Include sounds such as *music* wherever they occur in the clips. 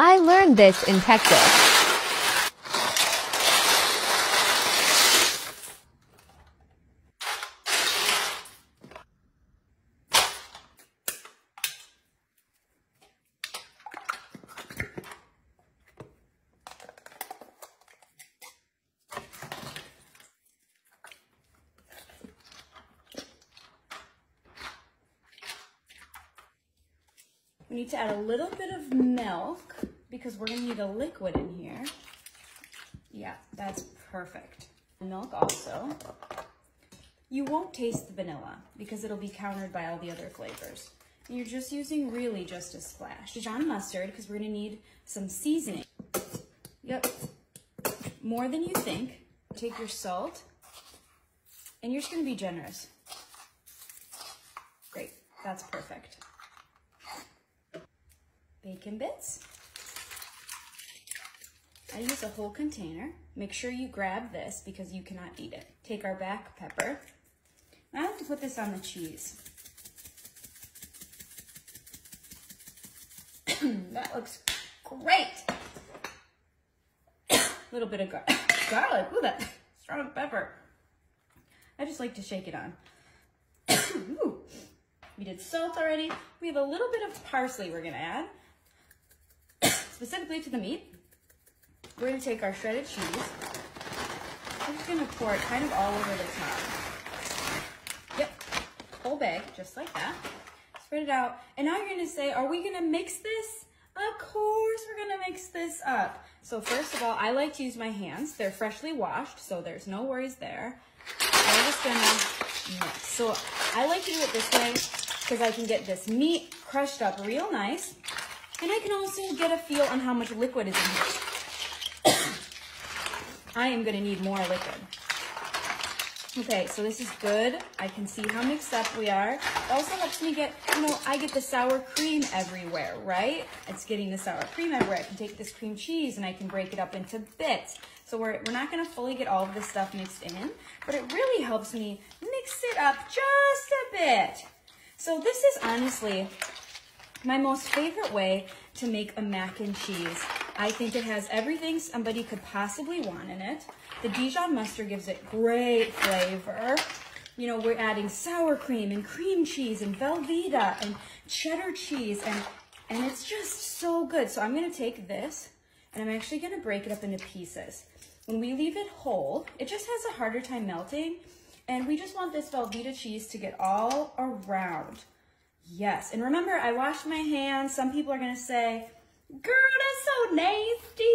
I learned this in Texas. We need to add a little bit of milk because we're gonna need a liquid in here. Yeah, that's perfect. Milk also. You won't taste the vanilla because it'll be countered by all the other flavors. You're just using really just a splash. Dijon mustard because we're gonna need some seasoning. Yep, more than you think. Take your salt and you're just gonna be generous. Great, that's perfect bacon bits. I use a whole container. Make sure you grab this because you cannot eat it. Take our black pepper. I have to put this on the cheese. *coughs* that looks great. A *coughs* little bit of gar *coughs* garlic. Ooh, that strong pepper. I just like to shake it on. we did salt already. We have a little bit of parsley we're gonna add specifically to the meat, we're gonna take our shredded cheese. I'm just gonna pour it kind of all over the top. Yep, whole bag, just like that. Spread it out. And now you're gonna say, are we gonna mix this? Of course we're gonna mix this up. So first of all, I like to use my hands. They're freshly washed, so there's no worries there. I'm just gonna mix. So I like to do it this way because I can get this meat crushed up real nice. And I can also get a feel on how much liquid is in here. I am gonna need more liquid. Okay, so this is good. I can see how mixed up we are. It also helps me get, you know, I get the sour cream everywhere, right? It's getting the sour cream everywhere. I can take this cream cheese and I can break it up into bits. So we're, we're not gonna fully get all of this stuff mixed in, but it really helps me mix it up just a bit. So this is honestly my most favorite way to make a mac and cheese. I think it has everything somebody could possibly want in it. The Dijon mustard gives it great flavor. You know, we're adding sour cream and cream cheese and Velveeta and cheddar cheese and, and it's just so good. So I'm gonna take this and I'm actually gonna break it up into pieces. When we leave it whole, it just has a harder time melting and we just want this Velveeta cheese to get all around. Yes, and remember, I washed my hands. Some people are to say, girl, that's so nasty.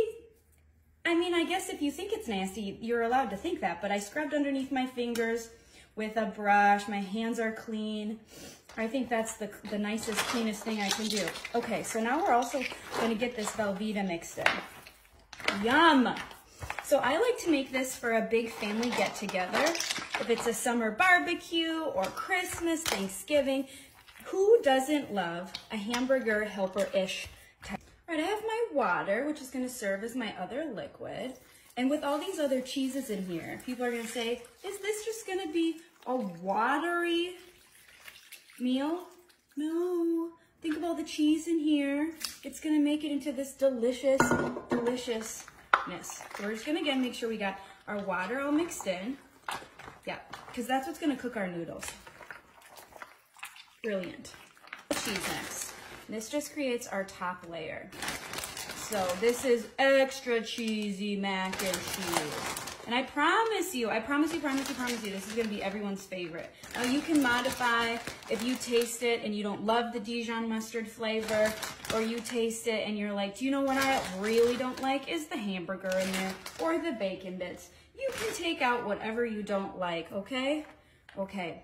I mean, I guess if you think it's nasty, you're allowed to think that, but I scrubbed underneath my fingers with a brush. My hands are clean. I think that's the, the nicest, cleanest thing I can do. Okay, so now we're also going to get this Velveeta mixed in. Yum! So I like to make this for a big family get-together. If it's a summer barbecue or Christmas, Thanksgiving, who doesn't love a hamburger helper-ish? All right, I have my water, which is gonna serve as my other liquid. And with all these other cheeses in here, people are gonna say, is this just gonna be a watery meal? No, think of all the cheese in here. It's gonna make it into this delicious, deliciousness. We're just gonna again make sure we got our water all mixed in. Yeah, because that's what's gonna cook our noodles. Brilliant. Cheese next. This just creates our top layer. So this is extra cheesy mac and cheese. And I promise you, I promise you, promise you, promise you, this is gonna be everyone's favorite. Now you can modify if you taste it and you don't love the Dijon mustard flavor, or you taste it and you're like, do you know what I really don't like is the hamburger in there, or the bacon bits. You can take out whatever you don't like, okay? Okay,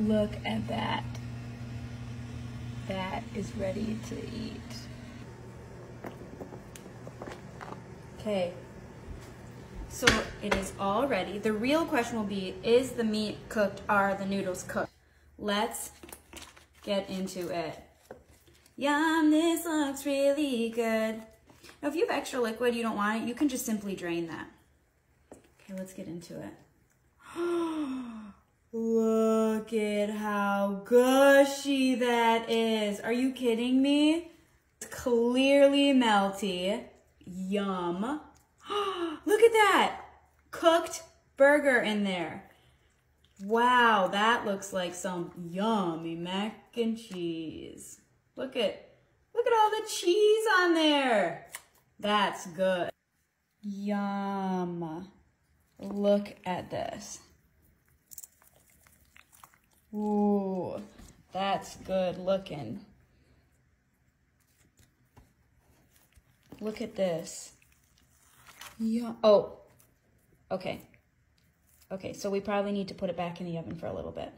Look at that. That is ready to eat. Okay. So it is all ready. The real question will be, is the meat cooked? Are the noodles cooked? Let's get into it. Yum, this looks really good. Now, if you have extra liquid, you don't want it, you can just simply drain that. Okay, let's get into it. *gasps* Oh, Look at how gushy that is. Are you kidding me? It's clearly melty. Yum. *gasps* Look at that. Cooked burger in there. Wow, that looks like some yummy mac and cheese. Look at look at all the cheese on there. That's good. Yum. Look at this. Ooh, that's good looking. Look at this. Yeah. Oh, okay. Okay, so we probably need to put it back in the oven for a little bit.